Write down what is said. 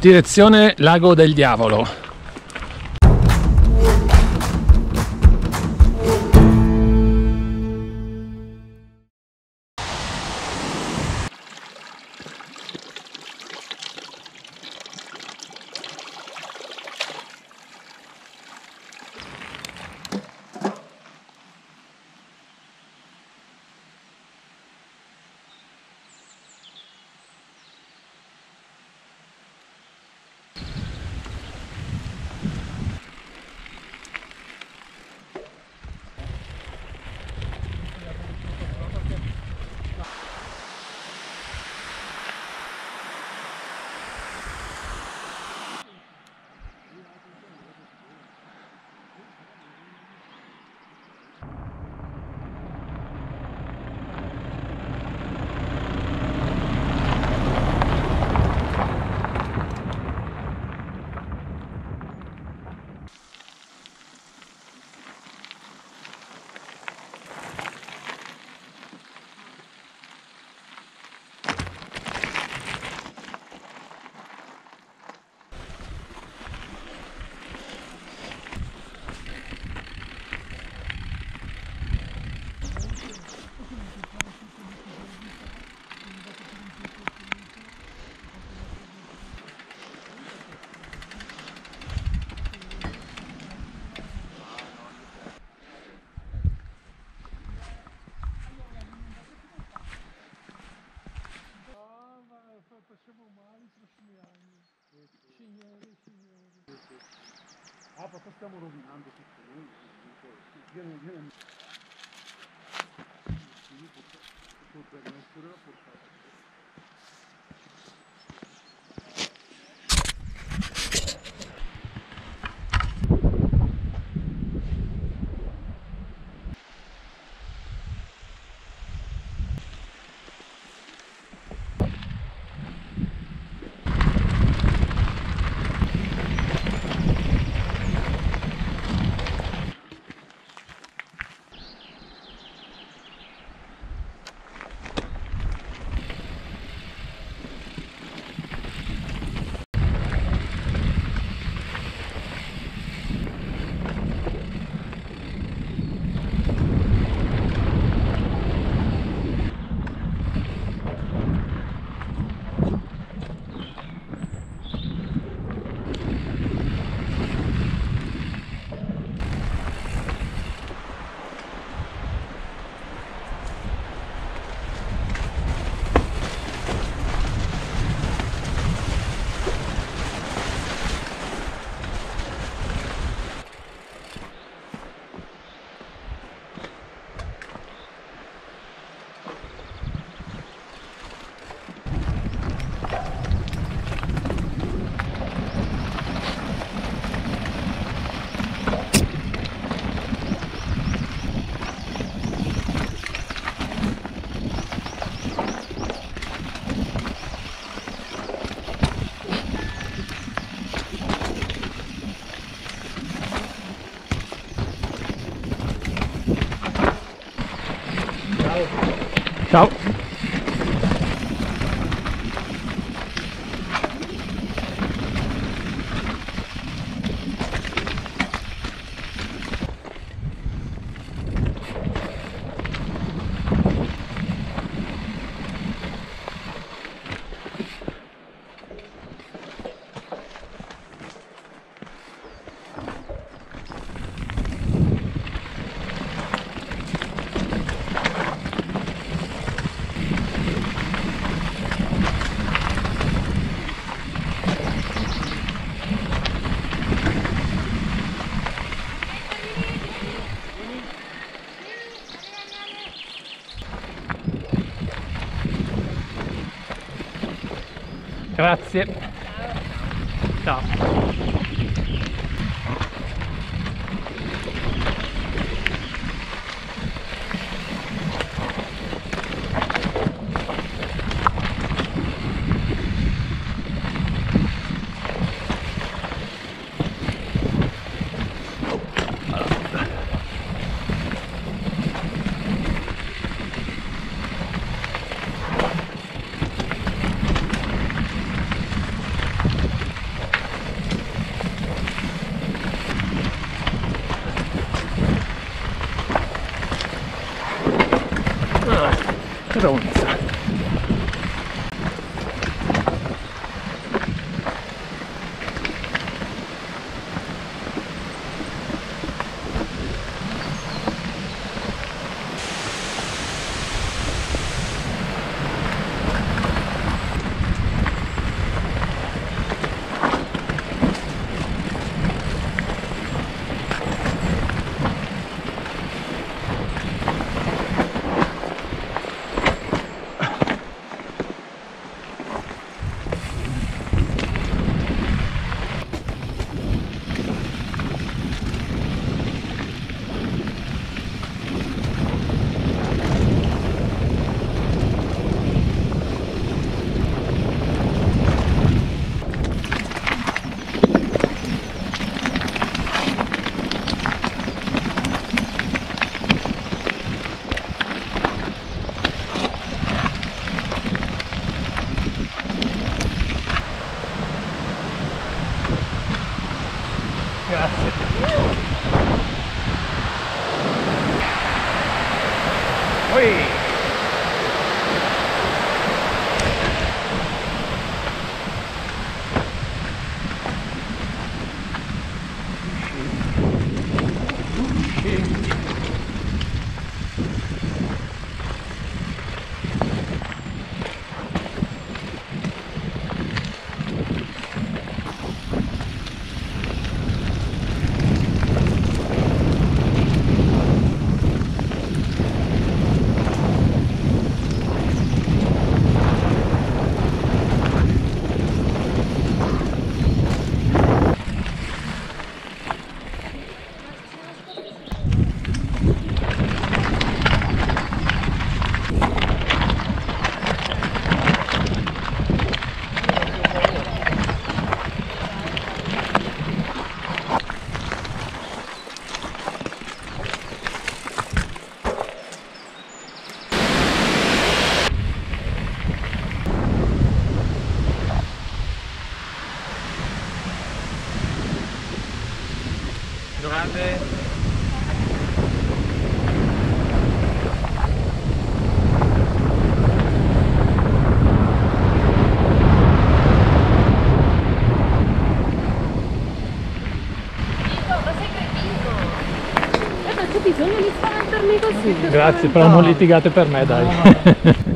Direzione Lago del Diavolo. Perché stiamo rovinando tutto noi. Ciao. Grazie. Ciao. Stronza. Grazie. Grazie, però non litigate per me, dai.